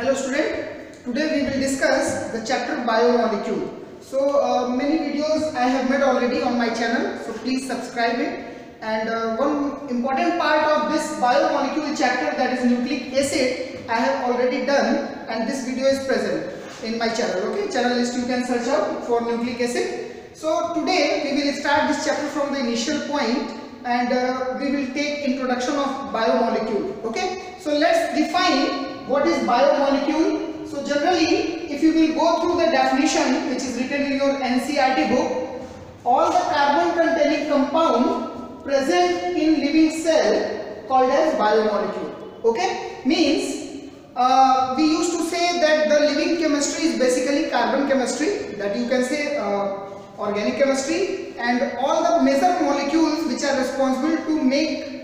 Hello student, today we will discuss the chapter biomolecule. So uh, many videos I have made already on my channel, so please subscribe it. And uh, one important part of this biomolecule chapter that is nucleic acid I have already done and this video is present in my channel. Okay, channel list you can search out for nucleic acid. So today we will start this chapter from the initial point and uh, we will take introduction of biomolecule. Okay, so let's define what is biomolecule? So generally, if you will go through the definition which is written in your NCERT book, all the carbon containing compound present in living cell called as biomolecule. Okay, means uh, we used to say that the living chemistry is basically carbon chemistry that you can say uh, organic chemistry and all the major molecules which are responsible to make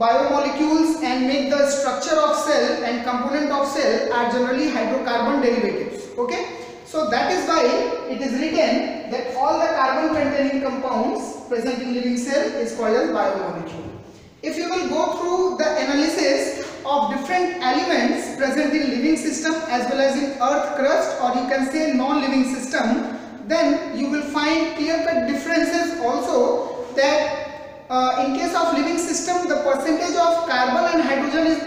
biomolecules and make the structure of cell and component of cell are generally hydrocarbon derivatives okay? So that is why it is written that all the carbon containing compounds present in living cell is called as biomolecule. If you will go through the analysis of different elements present in living system as well as in earth crust or you can say non-living system then you will find clear cut differences also that uh, in case of living system the percentage of carbon and hydrogen is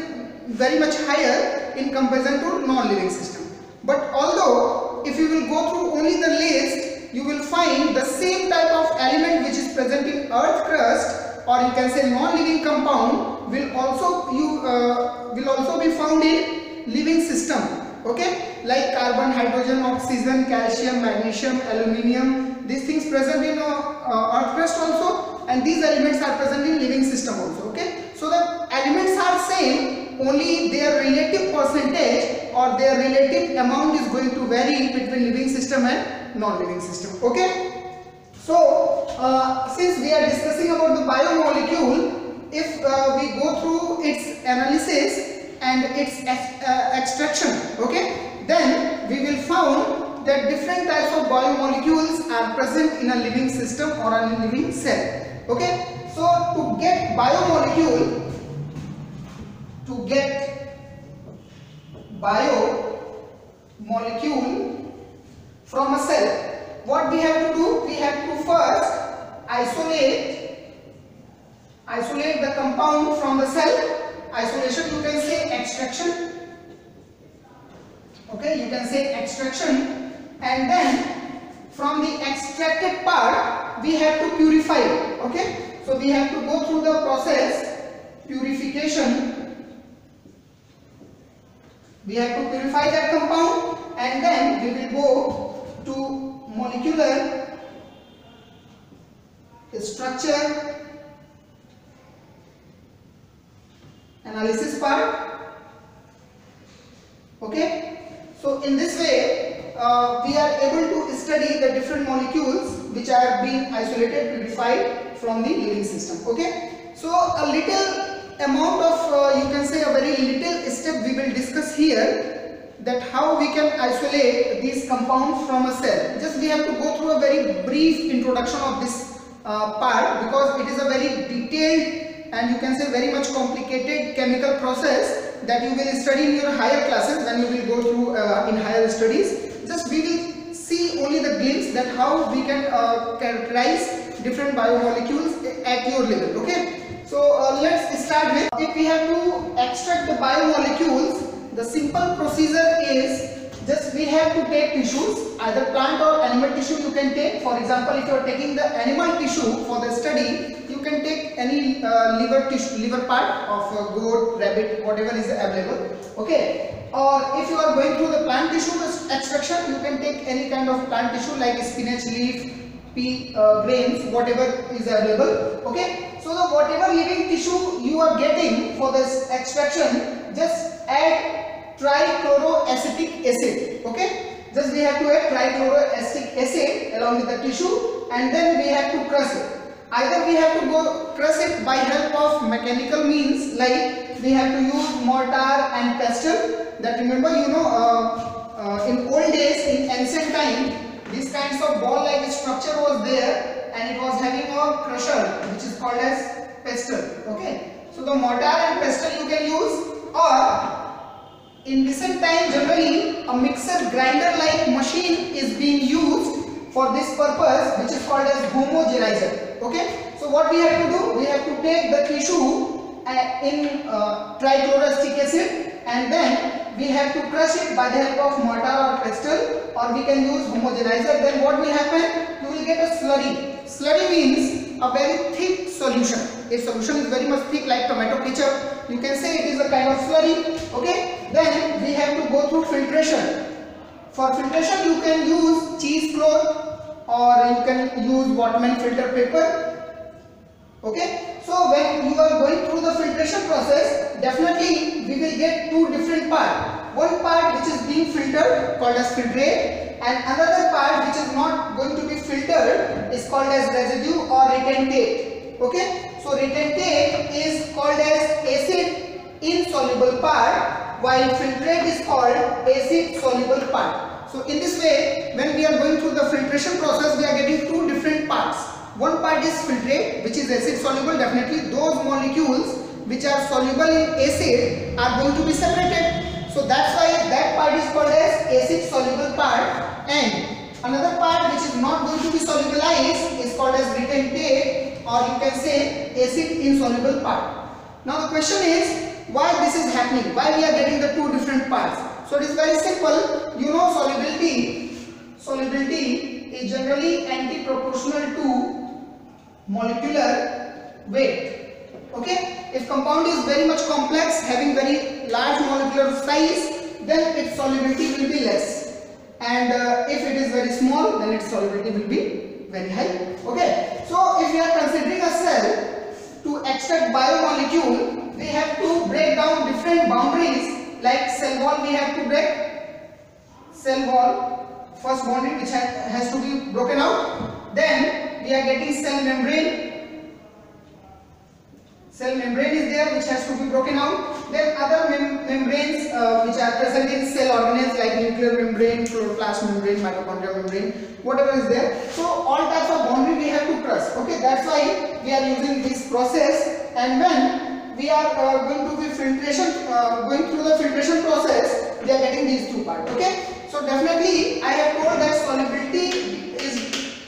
very much higher in comparison to non-living system. But although if you will go through only the list you will find the same type of element which is present in earth crust or you can say non-living compound will also you uh, will also be found in living system. Okay? Like carbon hydrogen oxygen calcium magnesium aluminium these things present in uh, uh, earth crust also and these elements are present in living system also okay? So the elements are same only their relative percentage or their relative amount is going to vary between living system and non-living system okay? So uh, since we are discussing about the biomolecule if uh, we go through its analysis and its uh, extraction okay? Then we will found that different types of biomolecules are present in a living system or a living cell okay? So to get biomolecule to get biomolecule from a cell what we have to do? We have to first isolate isolate the compound from the cell. Isolation you can say extraction. Okay? You can say extraction. And then from the extracted part we have to purify. it okay? So we have to go through the process purification. We have to purify that compound and then we will go to molecular structure analysis part. Okay? So in this way uh, we are able to study the different molecules are being isolated, purified from the living system. Okay. So a little amount of, uh, you can say a very little step we will discuss here that how we can isolate these compounds from a cell. Just we have to go through a very brief introduction of this uh, part because it is a very detailed and you can say very much complicated chemical process that you will study in your higher classes when you will go through uh, in higher studies just we will see only the glimpse that how we can uh, characterize different biomolecules at your level okay? So uh, let's start with if we have to extract the biomolecules the simple procedure is just we have to take tissues either plant or animal tissue you can take. For example if you are taking the animal tissue for the study can take any uh, liver tissue liver part of goat rabbit whatever is available okay? Or if you are going through the plant tissue extraction you can take any kind of plant tissue like spinach leaf pea uh, grains whatever is available okay? So the whatever living tissue you are getting for this extraction just add trichloroacetic acid okay? Just we have to add trichloroacetic acid along with the tissue and then we have to crush it either we have to go crush it by help of mechanical means like we have to use mortar and pestle that remember you know uh, uh, in old days in ancient time these kinds of ball like structure was there and it was having a crusher which is called as pestle okay so the mortar and pestle you can use or in recent time generally a mixer grinder like machine is being used for this purpose which is called as homogenizer. Okay. So what we have to do? We have to take the tissue uh, in uh, trichloroacetic acid and then we have to crush it by the help of mortar or pestle or we can use homogenizer. Then what will happen? You will get a slurry. Slurry means a very thick solution. a solution is very much thick like tomato ketchup, you can say it is a kind of slurry. Okay. Then we have to go through filtration. For filtration you can use cheese cloth or you can use Whatman filter paper. Okay. So when you are going through the filtration process, definitely we will get two different parts. One part which is being filtered called as filtrate and another part which is not going to be filtered is called as residue or retentate. Okay. So retentate is called as acid insoluble part while filtrate is called acid soluble part. So in this way when we are filtration process we are getting two different parts one part is filtrate which is acid soluble definitely those molecules which are soluble in acid are going to be separated. So that's why that part is called as acid soluble part and another part which is not going to be solubilized is called as retentate or you can say acid insoluble part. Now the question is why this is happening? Why we are getting the two different parts? So it is very simple. You know solubility. Solubility is generally anti-proportional to molecular weight. Okay? If compound is very much complex having very large molecular size then its solubility will be less. And uh, if it is very small then its solubility will be very high. Okay? So if we are considering a cell to extract biomolecule we have to break down different boundaries. Like cell wall we have to break cell wall first boundary which has to be broken out then we are getting cell membrane. Cell membrane is there which has to be broken out. Then other mem membranes uh, which are present in cell organelles like nuclear membrane, chloroplast membrane, mitochondrial membrane, whatever is there. So all types of boundary we have to cross. Okay, that's why we are using this process. And when we are uh, going to be filtration, uh, going through the filtration process, we are getting these two parts. Okay, so definitely I have told that solubility is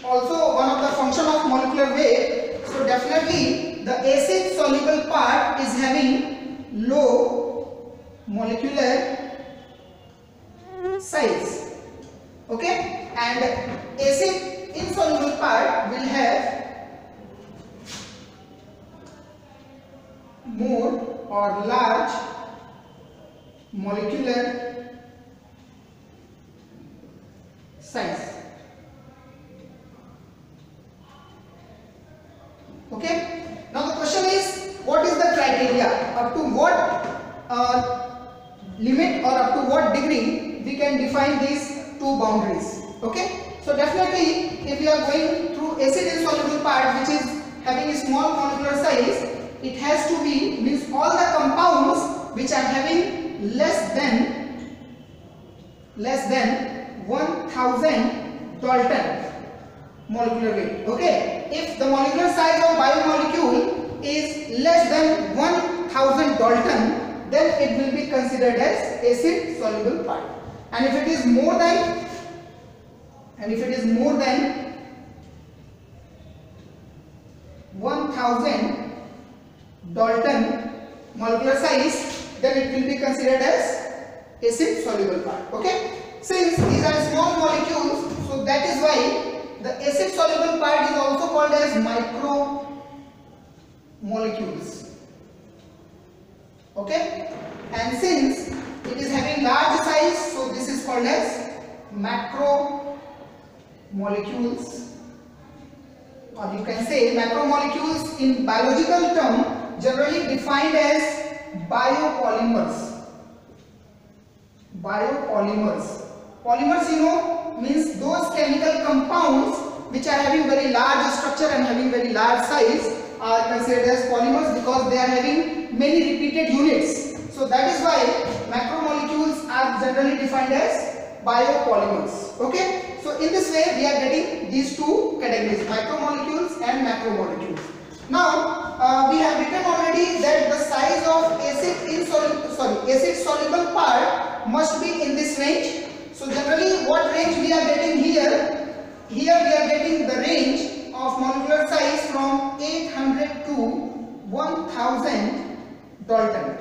also one of the function of molecular weight. So definitely the acid soluble part is having low molecular size. Okay, and acid insoluble part will have more or large molecular Okay. Now the question is, what is the criteria? Up to what uh, limit or up to what degree we can define these two boundaries? Okay. So definitely, if we are going through acid insoluble part, which is having a small molecular size, it has to be means all the compounds which are having less than less than 1000 Dalton molecular weight. Okay, if the molecular size of biomolecule is less than 1000 Dalton, then it will be considered as acid soluble part. And if it is more than and if it is more than 1000 Dalton molecular size, then it will be considered as acid soluble part. Okay, since these are small molecules, so that is why the acid soluble part is also called as micro molecules. Okay? And since it is having large size, so this is called as macro molecules. Or you can say macromolecules in biological term generally defined as biopolymers. Biopolymers. Polymers you know means those chemical compounds which are having very large structure and having very large size are considered as polymers because they are having many repeated units. So that is why macromolecules are generally defined as biopolymers. Okay. So in this way we are getting these two categories macromolecules and macromolecules. Now uh, we have written already that the size of acid insoluble sorry acid soluble part must be in this range So generally what range we are getting here, here we are getting the range of molecular size from 800 to 1000 Dalton.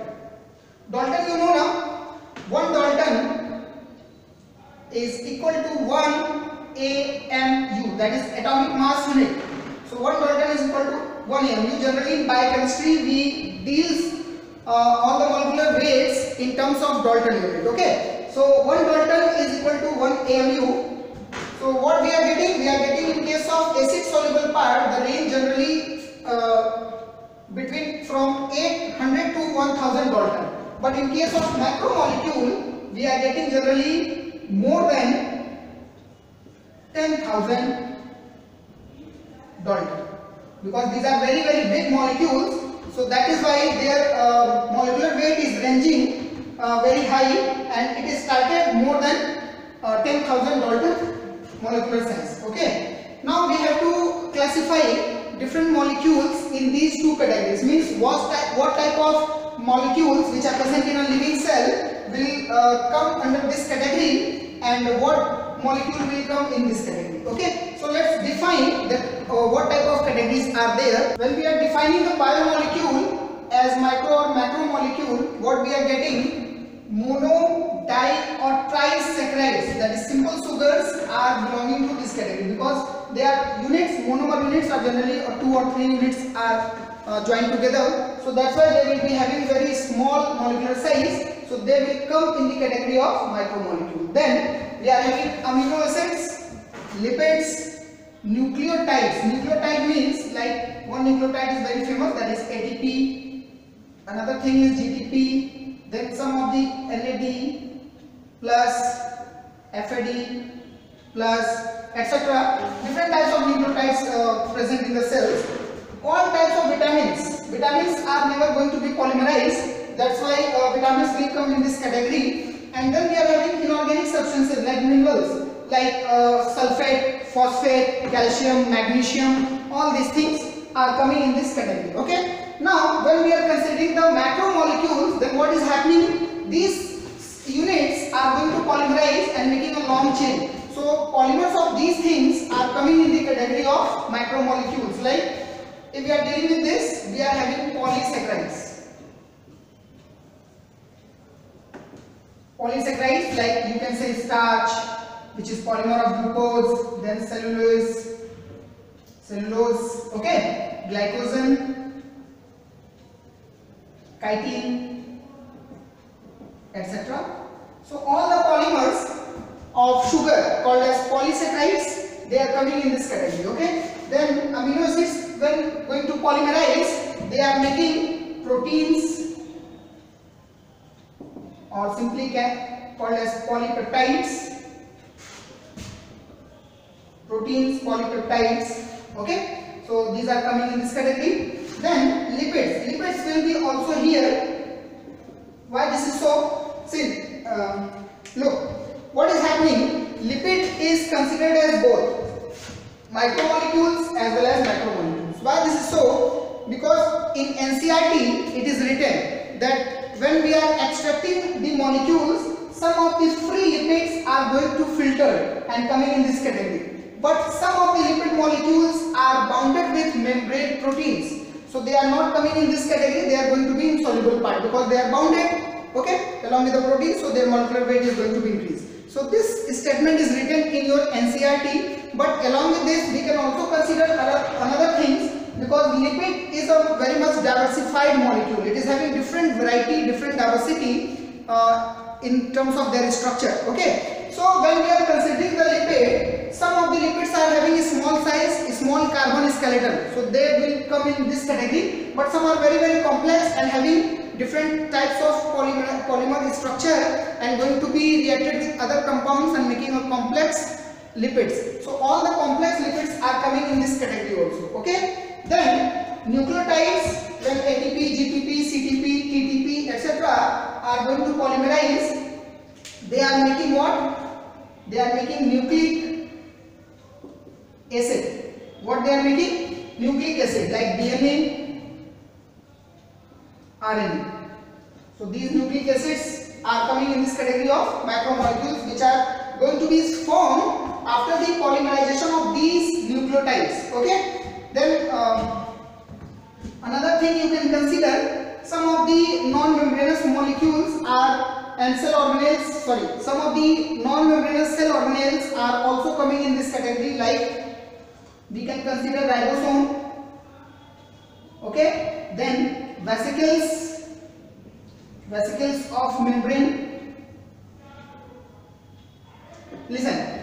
Dalton you know now, 1 Dalton is equal to 1 AMU that is atomic mass unit. So 1 Dalton is equal to 1 AMU. Generally in biochemistry we deals uh, all the molecular weights in terms of Dalton unit. Okay. So 1 Dalton is equal to 1 AMU. So what we are getting? We are getting in case of acid soluble part the range generally uh, between from 800 to 1000 Dalton. But in case of macromolecule we are getting generally more than 10,000 Dalton because these are very very big molecules so that is why their uh, molecular weight is ranging uh, very high and it is started more than uh, 10,000 Dalton molecular size. Okay. Now we have to classify different molecules in these two categories. Means what type, what type of molecules which are present in a living cell will uh, come under this category and what molecule will come in this category. Okay. So let's define that uh, what type of categories are there. When we are defining the biomolecule as micro or macromolecule, what we are getting mono, di or trisaccharides that is simple sugars are belonging to this category because they are units, monomer units are generally or two or three units are uh, joined together. So that's why they will be having very small molecular size. So they will come in the category of micromolecule. Then we are having amino acids, lipids, nucleotides nucleotide means like one nucleotide is very famous that is ATP another thing is GTP then some of the NAD plus FAD plus etc different types of nucleotides uh, present in the cells all types of vitamins vitamins are never going to be polymerized that's why uh, vitamins will come in this category and then we are having inorganic substances like minerals like uh, sulfate, phosphate, calcium, magnesium, all these things are coming in this category. Okay. Now, when we are considering the macromolecules, then what is happening? These units are going to polymerize and making a long chain. So, polymers of these things are coming in the category of macromolecules. Like, if we are dealing with this, we are having polysaccharides. Polysaccharides like you can say starch, which is polymer of glucose, then cellulose, cellulose, okay, glycogen, chitin, etc. So all the polymers of sugar called as polysaccharides, they are coming in this category, okay. Then amino acids when going to polymerize, they are making proteins or simply can, called as polypeptides proteins, polypeptides. Okay, so these are coming in this category. Then lipids. Lipids will be also here. Why this is so? See, um, look, what is happening? Lipid is considered as both micromolecules as well as macromolecules. Why this is so? Because in NCERT it is written that when we are extracting the molecules, some of the free lipids are going to filter and coming in this category but some of the lipid molecules are bounded with membrane proteins. So they are not coming in this category, they are going to be insoluble part because they are bounded, okay, along with the protein, so their molecular weight is going to be increased. So this statement is written in your NCERT, but along with this, we can also consider another things because lipid is a very much diversified molecule. It is having different variety, different diversity uh, in terms of their structure, okay. So when we are considering the lipid, some of the lipids are having a small size, small carbon skeleton. So they will come in this category. But some are very very complex and having different types of polymer, polymer structure and going to be reacted with other compounds and making a complex lipids. So all the complex lipids are coming in this category also. Okay. Then nucleotides like ATP, GTP, CTP, TTP, etc. are going to polymerize. They are making what? They are making nucleic acid. What they are making? Nucleic acid like DNA, RNA. So these nucleic acids are coming in this category of macromolecules which are going to be formed after the polymerization of these nucleotides. Okay. Then uh, another thing you can consider some of the non-membranous molecules are and cell organelles sorry some of the non-membranous cell organelles are also coming in this category like we can consider ribosome okay then vesicles. Vesicles of membrane. Listen.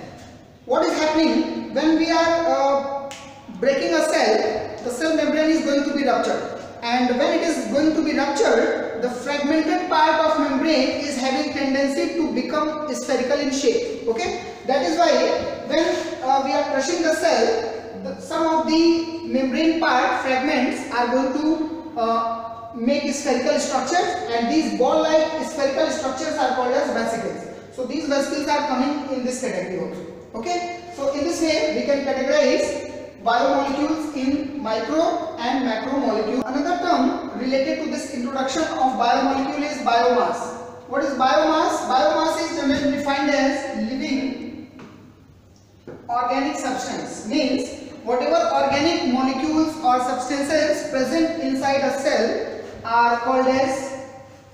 What is happening? When we are uh, breaking a cell the cell membrane is going to be ruptured. And when it is going to be ruptured the fragmented part of membrane is having tendency to become spherical in shape. Okay? That is why when uh, we are crushing the cell the, some of the membrane part fragments are going to uh, make spherical structures and these ball like spherical structures are called as vesicles so these vesicles are coming in this category also okay so in this way we can categorize biomolecules in micro and macromolecule. Another term related to this introduction of biomolecule is biomass. What is biomass? Biomass is generally defined as living organic substance. Means whatever organic molecules or substances present inside a cell are called as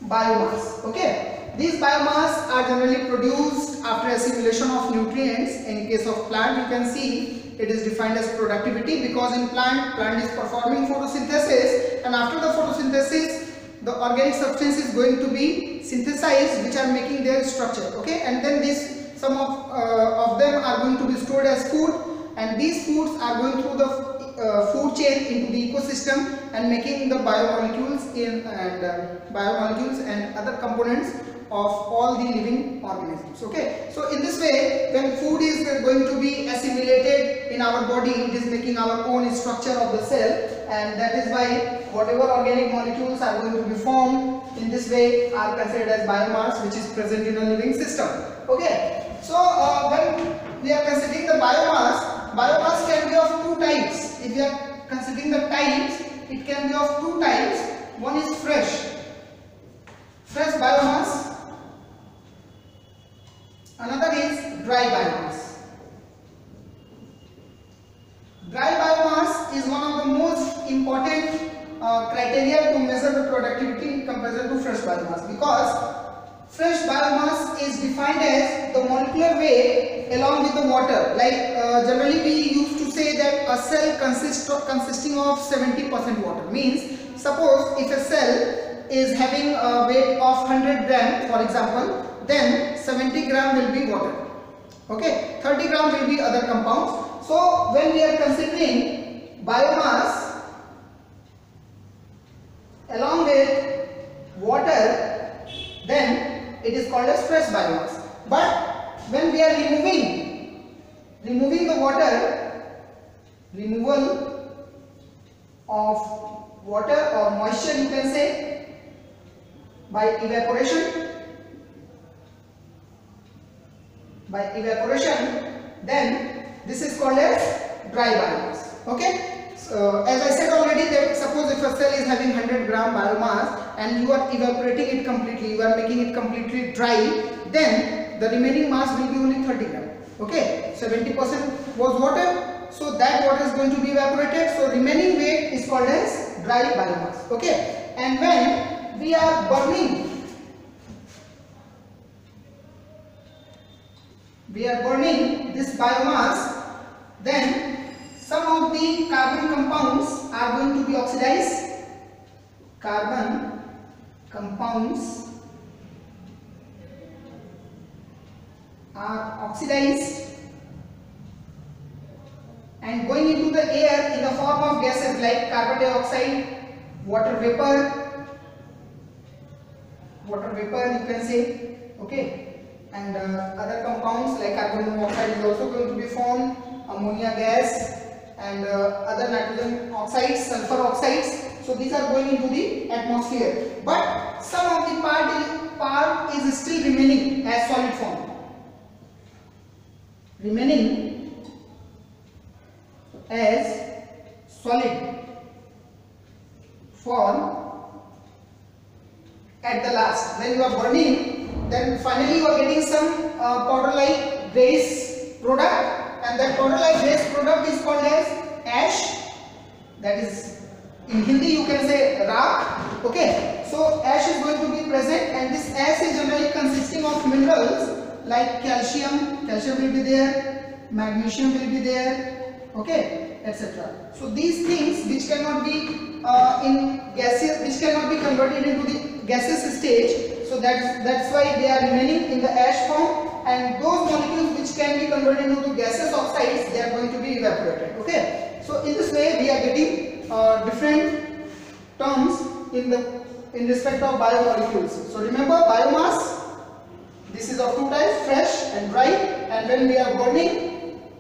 biomass. Okay. These biomass are generally produced after assimilation of nutrients. In case of plant, you can see it is defined as productivity because in plant, plant is performing photosynthesis and after the photosynthesis, the organic substance is going to be synthesized which are making their structure. Okay, and then this some of, uh, of them are going to be stored as food and these foods are going through the uh, food chain into the ecosystem and making the biomolecules in and uh, biomolecules and other components of all the living organisms okay? So in this way when food is going to be assimilated in our body it is making our own structure of the cell and that is why whatever organic molecules are going to be formed in this way are considered as biomass which is present in a living system okay? So uh, when we are considering the biomass biomass can be of two types if we are considering the types it can be of two types one is fresh. Fresh biomass. Another is dry biomass. Dry biomass is one of the most important uh, criteria to measure the productivity in comparison to fresh biomass because fresh biomass is defined as the molecular weight along with the water. Like uh, generally we used to say that a cell consists of, consisting of 70% water. Means suppose if a cell is having a weight of 100 gram for example then 70 gram will be water. Okay? 30 gram will be other compounds. So when we are considering biomass along with water then it is called as fresh biomass. But when we are removing removing the water removal of water or moisture you can say by evaporation. By evaporation then this is called as dry biomass. Okay? So as I said already that suppose if a cell is having 100 gram biomass and you are evaporating it completely you are making it completely dry then the remaining mass will be only 30 gram. Okay? 70% was water so that water is going to be evaporated. So remaining weight is called as dry biomass. Okay? And when we are burning we are burning this biomass, then some of the carbon compounds are going to be oxidized. Carbon compounds are oxidized and going into the air in the form of gases like carbon dioxide, water vapor, water vapor you can say, okay and uh, other compounds like carbon monoxide is also going to be formed, ammonia gas and uh, other nitrogen oxides, sulfur oxides. So these are going into the atmosphere. But some of the part part is still remaining as solid form. Remaining as solid form at the last. When you are burning then finally you are getting some uh, powder like base product and that powder like base product is called as ash. That is in Hindi you can say rock okay so ash is going to be present and this ash is generally consisting of minerals like calcium. Calcium will be there magnesium will be there okay etc so these things which cannot be uh, in gases which cannot be converted into the gaseous stage so that's that's why they are remaining in the ash form and those molecules which can be converted into gaseous oxides they are going to be evaporated. Okay? So in this way we are getting uh, different terms in the in respect of biomolecules. So remember biomass, this is of two types, fresh and dry and when we are burning,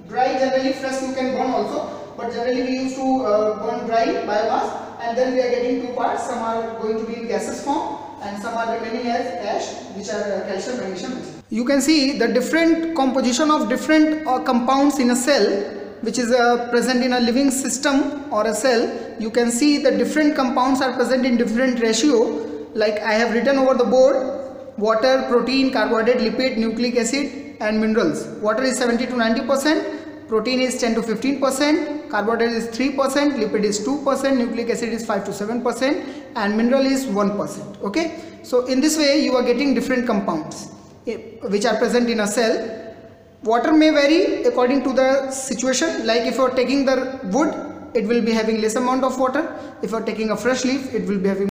dry generally fresh you can burn also but generally we used to uh, burn dry biomass and then we are getting two parts, some are going to be in gaseous form and some are remaining as ash which are uh, calcium, magnesium. You can see the different composition of different uh, compounds in a cell which is uh, present in a living system or a cell. You can see the different compounds are present in different ratio. Like I have written over the board water protein carbohydrate lipid nucleic acid and minerals. Water is 70 to 90 percent protein is 10 to 15 percent carbohydrate is 3 percent lipid is 2 percent nucleic acid is 5 to 7 percent and mineral is 1 percent okay? So in this way you are getting different compounds eh, which are present in a cell. Water may vary according to the situation like if you are taking the wood it will be having less amount of water. If you are taking a fresh leaf it will be having